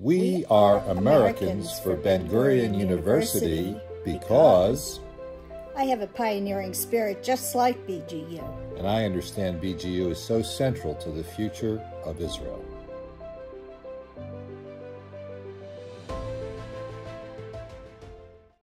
We are Americans for Ben Gurion University because. I have a pioneering spirit just like BGU. And I understand BGU is so central to the future of Israel.